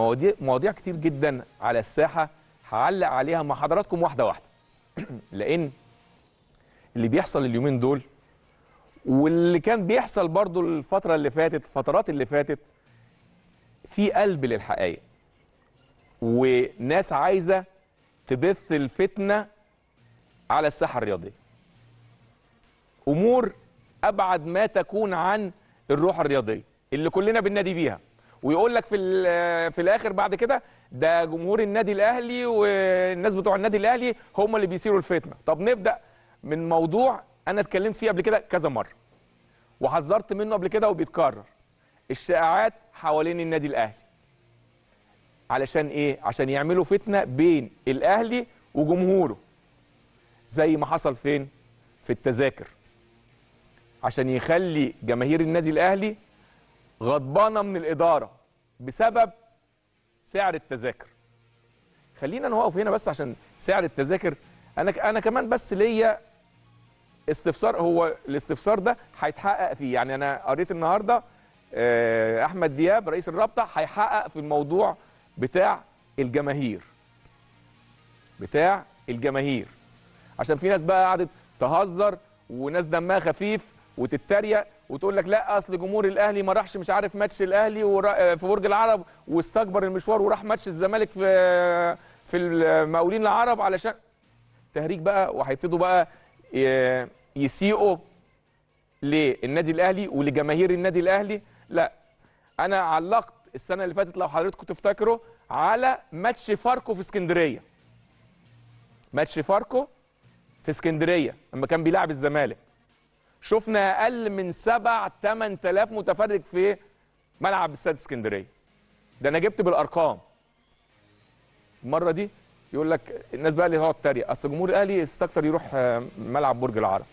مواضيع مواضيع كتير جدا على الساحة. هعلق عليها مع حضراتكم واحدة واحدة. لأن اللي بيحصل اليومين دول واللي كان بيحصل برضو الفترة اللي فاتت الفترات اللي فاتت في قلب للحقائق. وناس عايزة تبث الفتنة على الساحة الرياضية. أمور أبعد ما تكون عن الروح الرياضية اللي كلنا بننادي بيها. ويقول لك في في الآخر بعد كده ده جمهور النادي الأهلي والناس بتوع النادي الأهلي هم اللي بيثيروا الفتنة. طب نبدأ من موضوع أنا اتكلمت فيه قبل كده كذا مرة وحذرت منه قبل كده وبيتكرر. الشائعات حوالين النادي الأهلي. علشان إيه؟ عشان يعملوا فتنة بين الأهلي وجمهوره. زي ما حصل فين؟ في التذاكر. عشان يخلي جماهير النادي الأهلي غضبانة من الإدارة بسبب سعر التذاكر. خلينا نوقف هنا بس عشان سعر التذاكر. أنا أنا كمان بس ليا استفسار هو الاستفسار ده هيتحقق فيه. يعني أنا قريت النهارده آه، أحمد دياب رئيس الرابطة هيحقق في الموضوع بتاع الجماهير. بتاع الجماهير. عشان في ناس بقى قعدت تهزر وناس دمها خفيف وتتريق وتقول لك لا أصل جمهور الأهلي ما راحش مش عارف ماتش الأهلي في برج العرب واستكبر المشوار وراح ماتش الزمالك في في المقاولين العرب علشان تهريج بقى وهيبتدوا بقى يسيئوا للنادي الأهلي ولجماهير النادي الأهلي. لا أنا علقت السنة اللي فاتت لو حضرتكم تفتكروا على ماتش فاركو في اسكندرية. ماتش فاركو في اسكندرية لما كان بيلعب الزمالك. شفنا أقل من 7 8000 متفرج في ملعب استاد اسكندرية. ده أنا جبت بالأرقام. المرة دي يقول لك الناس بقى اللي هو تتريق أصل جمهور الأهلي استكتر يروح آه، ملعب برج العرب.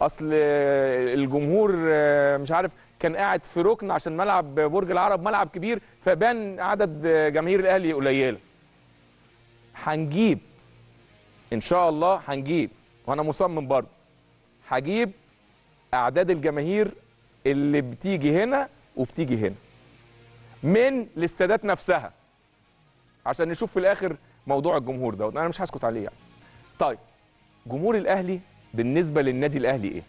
أصل الجمهور آه، مش عارف كان قاعد في ركن عشان ملعب برج العرب ملعب كبير فبان عدد جماهير الأهلي قليلة. هنجيب إن شاء الله هنجيب وأنا مصمم برضه هجيب أعداد الجماهير اللي بتيجي هنا وبتيجي هنا. من الاستادات نفسها. عشان نشوف في الآخر موضوع الجمهور ده أنا مش هسكت عليه يعني. طيب جمهور الأهلي بالنسبة للنادي الأهلي إيه؟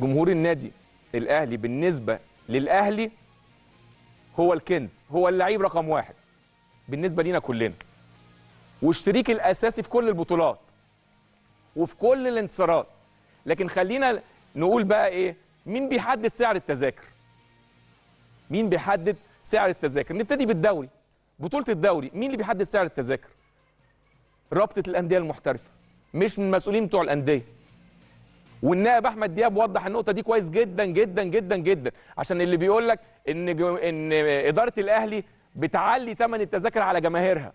جمهور النادي الأهلي بالنسبة للأهلي هو الكنز. هو اللعيب رقم واحد بالنسبة لينا كلنا. والشريك الأساسي في كل البطولات وفي كل الانتصارات. لكن خلينا نقول بقى إيه؟ مين بيحدد سعر التذاكر؟ مين بيحدد سعر التذاكر؟ نبتدي بالدوري. بطولة الدوري مين اللي بيحدد سعر التذاكر؟ رابطة الأندية المحترفة مش من المسؤولين بتوع الأندية. والنائب أحمد دياب وضح النقطة دي كويس جدا جدا جدا جدا. عشان اللي بيقول لك إن إن إدارة الأهلي بتعلي ثمن التذاكر على جماهيرها.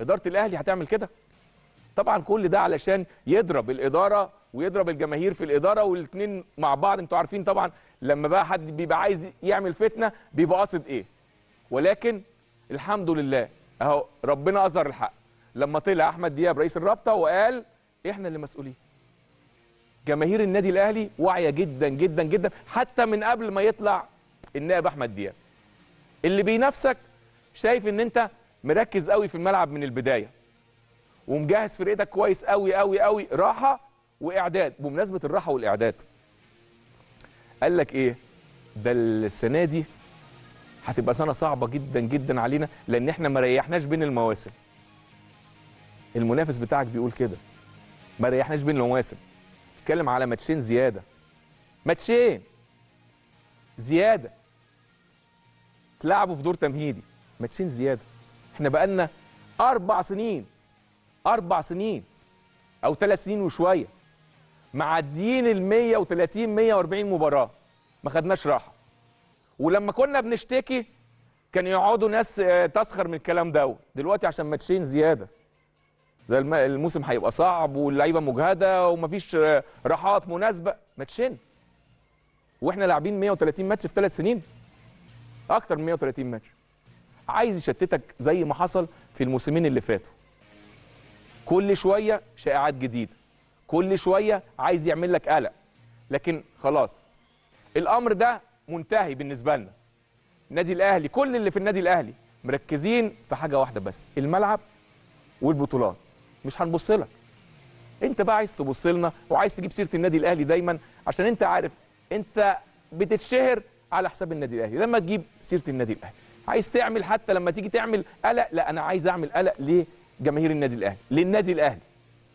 إدارة الأهلي هتعمل كده؟ طبعا كل ده علشان يضرب الإدارة ويضرب الجماهير في الإدارة والاثنين مع بعض. أنتوا عارفين طبعا لما بقى حد بيبقى عايز يعمل فتنة بيبقى قاصد إيه. ولكن الحمد لله أهو ربنا أظهر الحق. لما طلع أحمد دياب رئيس الرابطة وقال إحنا اللي مسؤولين. جماهير النادي الأهلي واعية جدا جدا جدا حتى من قبل ما يطلع النائب أحمد دياب. اللي بينافسك شايف إن أنت مركز قوي في الملعب من البداية. ومجهز فرقتك كويس قوي قوي قوي. راحة وإعداد. بمناسبة الراحة والإعداد قال لك إيه؟ ده السنة دي هتبقى سنة صعبة جدا جدا علينا لأن إحنا ما ريحناش بين المواسم. المنافس بتاعك بيقول كده. ما ريحناش بين المواسم. اتكلم على ماتشين زيادة. ماتشين زيادة. تلعبوا في دور تمهيدي. ماتشين زيادة. إحنا بقالنا أربع سنين أربع سنين أو ثلاث سنين وشوية. معديين ال 130 140 مباراة. ما خدناش راحة. ولما كنا بنشتكي كان يقعدوا ناس آه، تسخر من الكلام ده. دلوقتي عشان ماتشين زيادة. ده الم- الموسم هيبقى صعب واللعيبة مجهدة ومفيش آه، راحات مناسبة. ماتشين وإحنا لاعبين 130 ماتش في ثلاث سنين. أكتر من 130 ماتش. عايز يشتتك زي ما حصل في الموسمين اللي فاتوا. كل شوية شائعات جديدة. كل شوية عايز يعمل لك قلق. لكن خلاص الأمر ده منتهي بالنسبة لنا. النادي الأهلي كل اللي في النادي الأهلي مركزين في حاجة واحدة بس الملعب والبطولات. مش هنبص لك. انت بقى عايز تبص لنا وعايز تجيب سيرة النادي الأهلي دايما عشان انت عارف انت بتتشهر على حساب النادي الأهلي. لما تجيب سيرة النادي الأهلي عايز تعمل حتى لما تيجي تعمل قلق؟ لا أنا عايز أعمل قلق لجماهير النادي الأهلي للنادي الأهلي.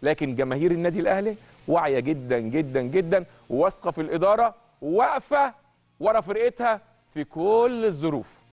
لكن جماهير النادي الأهلي واعية جدا جدا جدا وواثقه في الإدارة وواقفه ورا فرقتها في كل الظروف.